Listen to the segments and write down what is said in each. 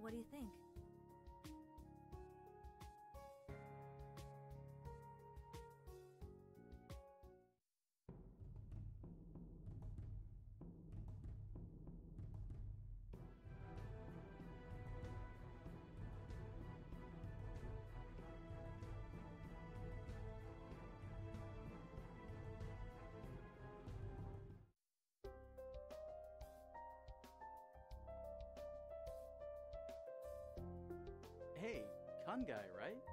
What do you think? Kun guy, right?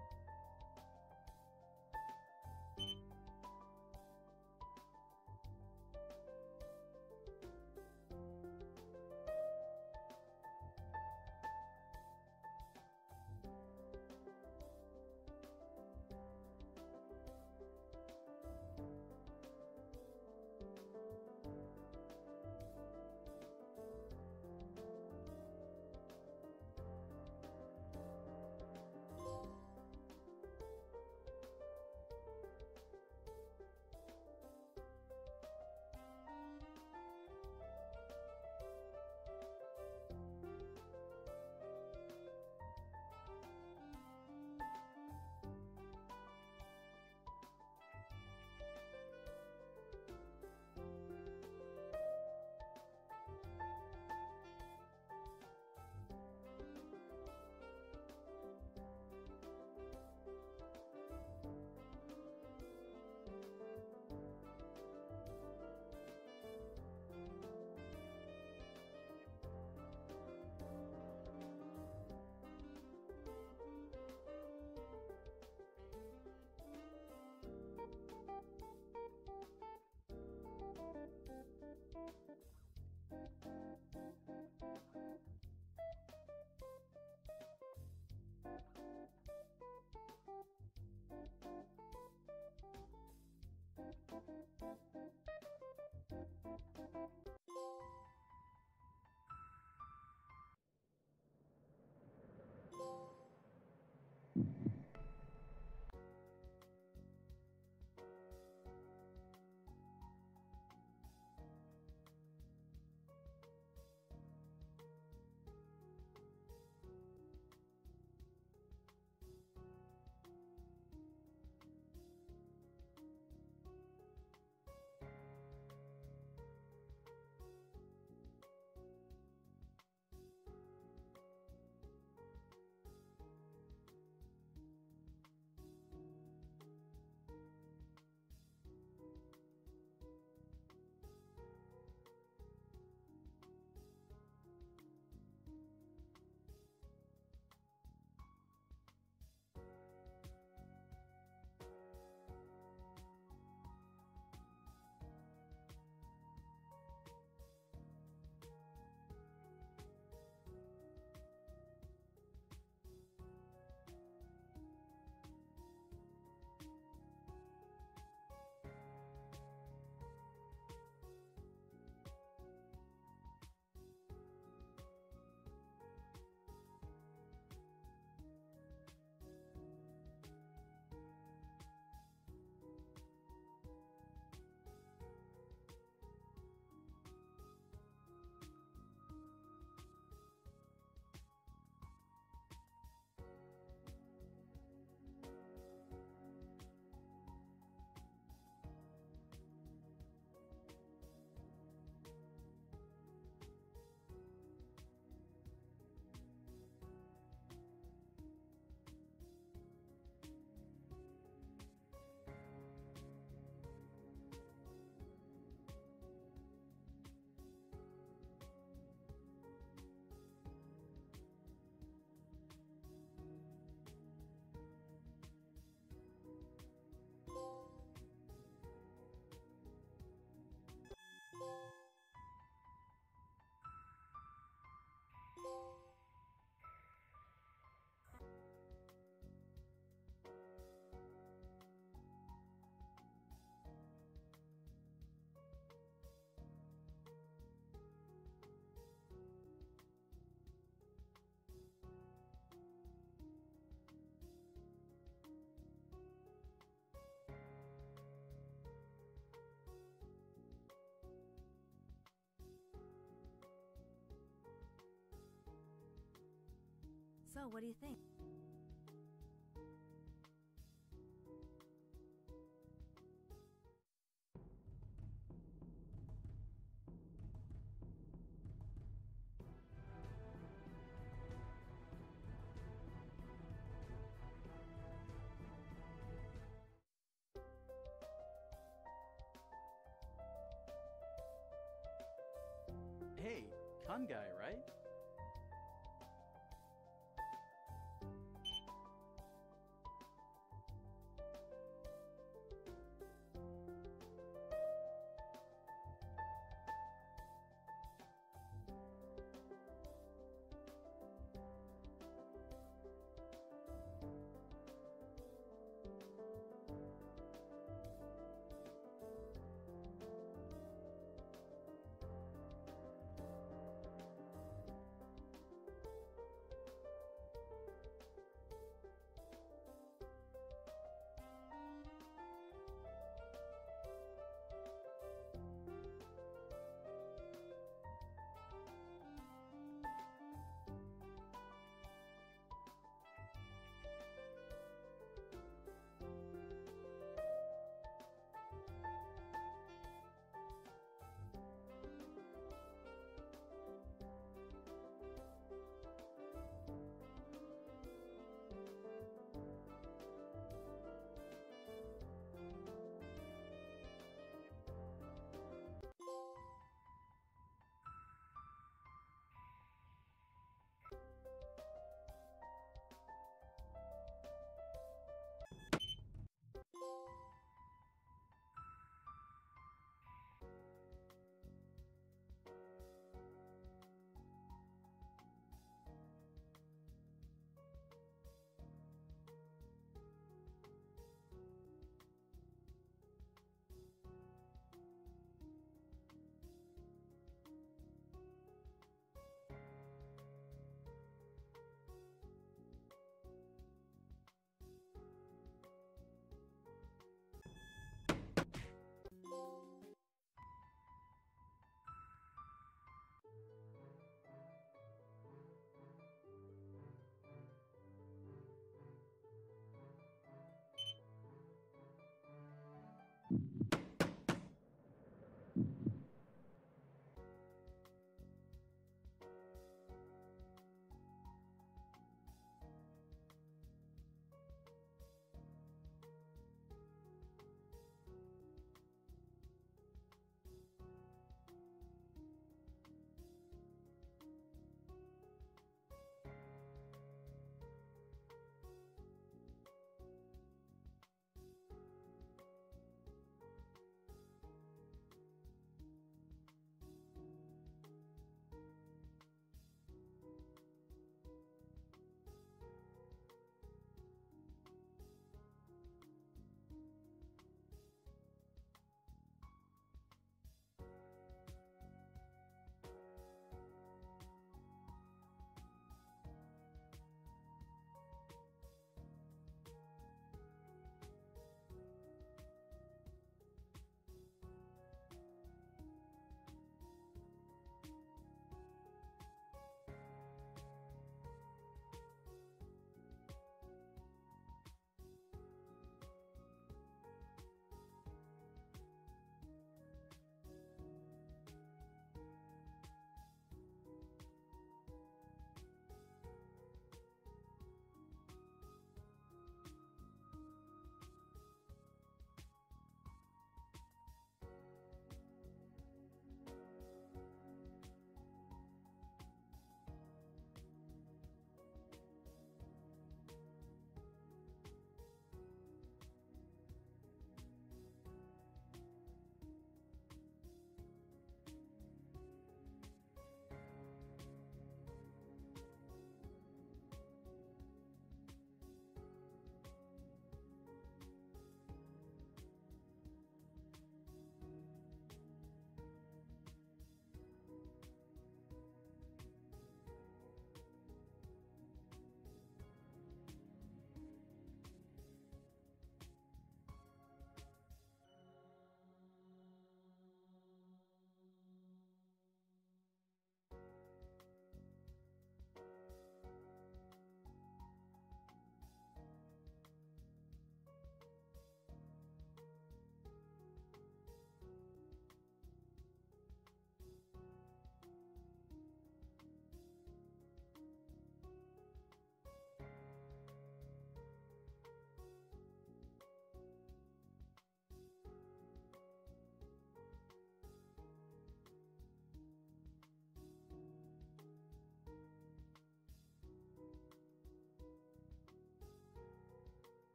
So, what do you think? Hey, con guy, right?